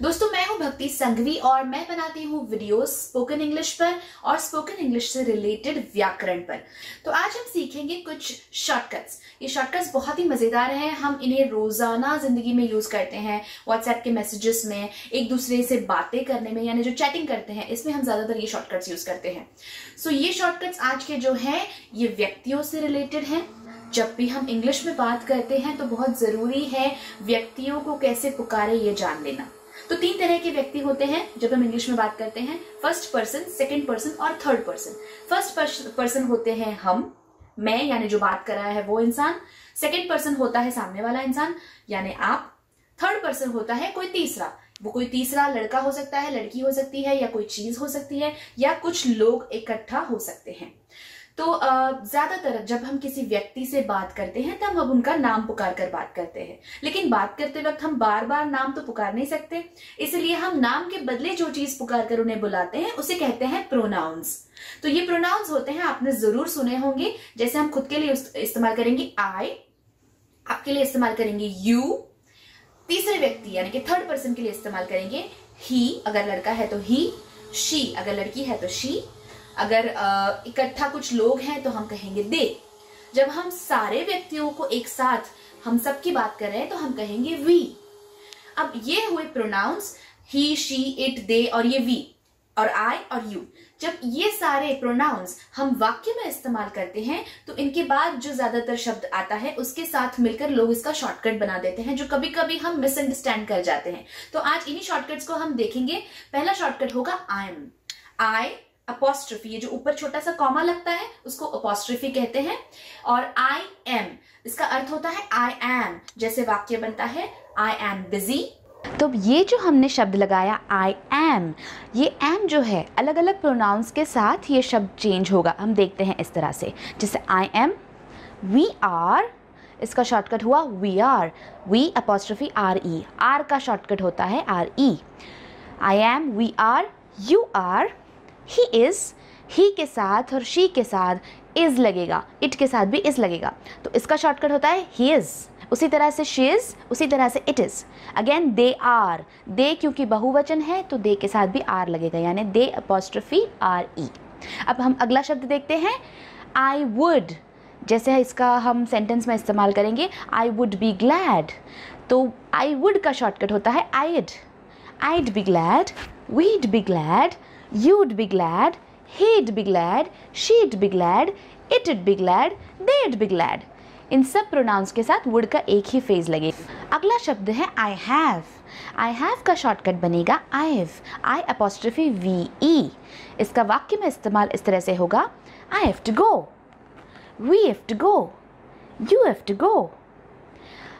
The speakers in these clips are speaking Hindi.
दोस्तों, मैं हूँ भक्ति संघवी और मैं बनाती हूँ वीडियोस स्पोकन इंग्लिश पर और स्पोकन इंग्लिश से रिलेटेड व्याकरण पर। तो आज हम सीखेंगे कुछ शॉर्टकट्स ये शॉर्टकट्स बहुत ही मज़ेदार हैं। हम इन्हें रोज़ाना ज़िंदगी में यूज़ करते हैं व्हाट्सएप के मैसेजेस में, एक दूसरे से बातें करने में, यानी जो चैटिंग करते हैं, इसमें हम ज़्यादातर ये शॉर्टकट्स यूज़ करते हैं। सो ये शॉर्टकट्स आज के जो है, ये व्यक्तियों से रिलेटेड हैं। जब भी हम इंग्लिश में बात करते हैं तो बहुत ज़रूरी है व्यक्तियों को कैसे पुकारे ये जान लेना। तो तीन तरह के व्यक्ति होते हैं, जब हम इंग्लिश में बात करते हैं फ़र्स्ट पर्सन सेकेंड पर्सन और थर्ड पर्सन फ़र्स्ट पर्सन होते हैं हम, मैं, यानी जो बात कर रहा है वो इंसान. सेकेंड पर्सन होता है सामने वाला इंसान, यानी आप. थर्ड पर्सन होता है कोई तीसरा. वो कोई तीसरा लड़का हो सकता है, लड़की हो सकती है, या कोई चीज़ हो सकती है, या कुछ लोग इकट्ठा हो सकते हैं. तो ज़्यादातर जब हम किसी व्यक्ति से बात करते हैं, तब हम उनका नाम पुकार कर बात करते हैं। लेकिन बात करते वक्त हम बार बार नाम तो पुकार नहीं सकते। इसलिए हम नाम के बदले जो चीज़ पुकार कर उन्हें बुलाते हैं, उसे कहते हैं प्रोनाउंस तो ये प्रोनाउंस होते हैं, आपने ज़रूर सुने होंगे। जैसे हम खुद के लिए इस्तेमाल करेंगे आई आपके लिए इस्तेमाल करेंगे यू तीसरे व्यक्ति, यानी कि थर्ड पर्सन के लिए इस्तेमाल करेंगे ही अगर लड़का है तो ही शी अगर लड़की है तो शी अगर इकट्ठा कुछ लोग हैं तो हम कहेंगे दे। जब हम सारे व्यक्तियों को एक साथ हम सब की बात कर रहे हैं तो हम कहेंगे वी अब ये हुए pronouns he she it they और ये वी और आई और यू जब ये सारे प्रोनाउंस हम वाक्य में इस्तेमाल करते हैं तो इनके बाद जो ज़्यादातर शब्द आता है उसके साथ मिलकर लोग इसका शॉर्टकट बना देते हैं, जो कभी कभी हम मिसअंडरस्टैंड कर जाते हैं। तो आज इन्हीं शॉर्टकट्स को हम देखेंगे। पहला शॉर्टकट होगा आई एम आई अपोस्ट्रफी ये जो ऊपर छोटा सा कॉमा लगता है, उसको अपोस्ट्रफी कहते हैं। और आई एम इसका अर्थ होता है आई एम जैसे वाक्य बनता है आई एम बिज़ी तो ये जो हमने शब्द लगाया आई एम ये एम जो है अलग अलग प्रोनाउंस के साथ ये शब्द चेंज होगा। हम देखते हैं इस तरह से। जैसे आई एम वी आर इसका शॉर्टकट हुआ we are we apostrophe R E are का शॉर्टकट होता है R E I am we are you are he is he के साथ और शी के साथ इज़ लगेगा इट के साथ भी इज़ लगेगा। तो इसका शॉर्टकट होता है ही इज़ उसी तरह से शी इज़ उसी तरह से it is again they are they क्योंकि बहुवचन है तो दे के साथ भी आर लगेगा, यानी दे अपोस्ट्रफी आर ई अब हम अगला शब्द देखते हैं आई वुड जैसे इसका हम सेंटेंस में इस्तेमाल करेंगे आई वुड बी ग्लैड तो आई वुड का शॉर्टकट होता है I'd I'd be glad we'd be glad You'd be glad, he'd be glad, she'd be glad, it'd be glad, they'd be glad. इन सब प्रोनाउंस के साथ वुड का एक ही फ़ेज़ लगे अगला शब्द है आई हैव आई हैव का शॉर्टकट बनेगा I have I apostrophe V E इसका वाक्य में इस्तेमाल इस तरह से होगा I have to go we have to go you have to go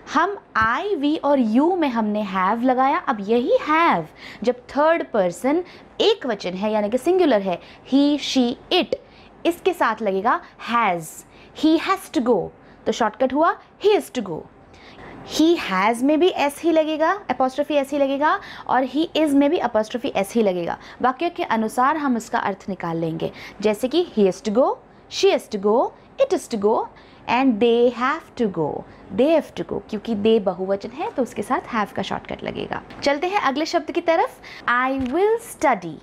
हम आई वी और यू में हमने हैव लगाया, अब यही हैव जब थर्ड पर्सन एक वचन है, यानी कि सिंगुलर है ही शी इट इसके साथ लगेगा has he has to go तो शॉर्टकट हुआ he is to go he has में भी एस ही लगेगा अपोस्ट्रफी एस ही लगेगा, और ही इज़ में भी अपोस्ट्रफी एस ही लगेगा। वाक्य के अनुसार हम उसका अर्थ निकाल लेंगे। जैसे कि he is to go she is to go it is to go and they have to go they have to go क्योंकि दे बहुवचन है तो उसके साथ हैव का शॉर्टकट लगेगा। चलते हैं अगले शब्द की तरफ़। I will study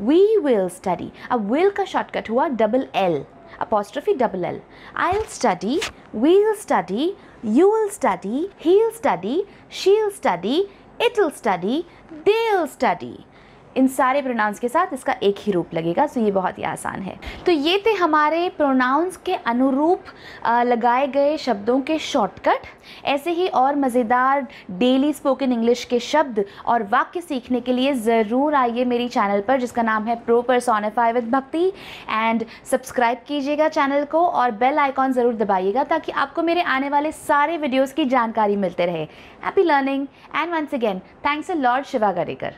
we will study अब विल का शॉर्टकट हुआ double L apostrophe double L. I'll study, we'll study, you'll study, he'll study, she'll study, it'll study, they'll study. इन सारे प्रोनाउंस के साथ इसका एक ही रूप लगेगा, सो ये बहुत ही आसान है। तो ये थे हमारे प्रोनाउंस के अनुरूप लगाए गए शब्दों के शॉर्टकट। ऐसे ही और मज़ेदार डेली स्पोकन इंग्लिश के शब्द और वाक्य सीखने के लिए ज़रूर आइए मेरी चैनल पर, जिसका नाम है pro personify with Bhakti and subscribe कीजिएगा चैनल को और बेल आइकॉन ज़रूर दबाइएगा, ताकि आपको मेरे आने वाले सारे वीडियोज़ की जानकारी मिलते रहे। Happy learning and once again thanks a lot Shiva Garekar